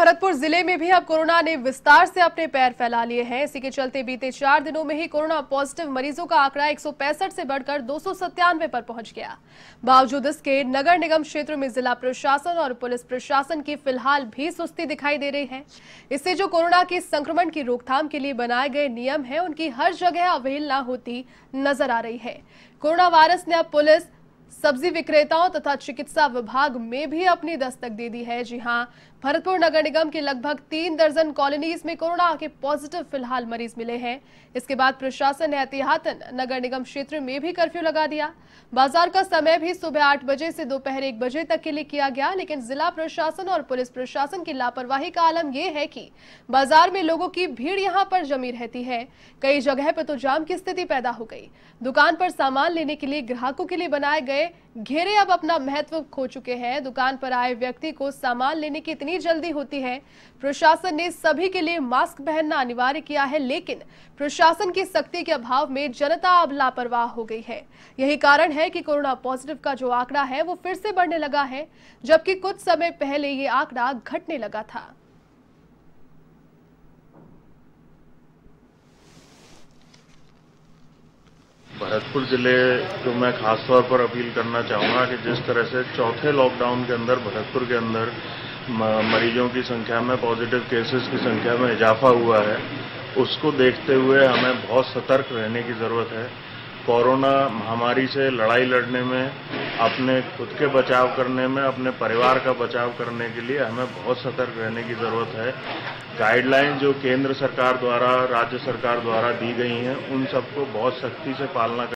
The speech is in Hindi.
भरतपुर ज़िले में भी अब कोरोना ने विस्तार से अपने पैर फैला लिए हैं। इसी के चलते बीते चार दिनों में ही कोरोना पॉजिटिव मरीजों का आंकड़ा एक से बढ़कर दो सौ सत्तानवे पर पहुँच गया। बावजूद इसके, नगर निगम क्षेत्र में जिला प्रशासन और पुलिस प्रशासन की फ़िलहाल भी सुस्ती दिखाई दे रही है। इससे जो कोरोना के संक्रमण की रोकथाम के लिए बनाए गए नियम है, उनकी हर जगह अवहेलना होती नज़र आ रही है। कोरोना वायरस ने अब पुलिस सब्ज़ी विक्रेताओं तथा चिकित्सा विभाग में भी अपनी दस्तक दे दी है। जी हाँ, भरतपुर नगर निगम के लगभग तीन दर्जन कॉलोनीज में कोरोना के पॉजिटिव फ़िलहाल मरीज़ मिले हैं। इसके बाद प्रशासन ने एहतियातन नगर निगम क्षेत्र में भी कर्फ्यू लगा दिया। बाज़ार का समय भी सुबह आठ बजे से दोपहर एक बजे तक के लिए किया गया, लेकिन जिला प्रशासन और पुलिस प्रशासन की लापरवाही का आलम यह है कि बाज़ार में लोगों की भीड़ यहाँ पर जमी रहती है। कई जगह पर तो जाम की स्थिति पैदा हो गई। दुकान पर सामान लेने के लिए ग्राहकों के लिए बनाए गए घेरे अब अपना महत्व खो चुके हैं। दुकान पर आए व्यक्ति को सामान लेने की इतनी जल्दी होती है। प्रशासन ने सभी के लिए मास्क पहनना अनिवार्य किया है, लेकिन प्रशासन की सख्ती के अभाव में जनता अब लापरवाह हो गई है। यही कारण है कि कोरोना पॉजिटिव का जो आंकड़ा है, वो फिर से बढ़ने लगा है, जबकि कुछ समय पहले ये आंकड़ा घटने लगा था। भरतपुर ज़िले को मैं खास तौर पर अपील करना चाहूँगा कि जिस तरह से चौथे लॉकडाउन के अंदर, भरतपुर के अंदर मरीजों की संख्या में पॉजिटिव केसेस की संख्या में इजाफा हुआ है, उसको देखते हुए हमें बहुत सतर्क रहने की ज़रूरत है। कोरोना महामारी से लड़ाई लड़ने में, अपने खुद के बचाव करने में, अपने परिवार का बचाव करने के लिए हमें बहुत सतर्क रहने की ज़रूरत है। गाइडलाइन जो केंद्र सरकार द्वारा, राज्य सरकार द्वारा दी गई हैं, उन सबको बहुत सख्ती से पालना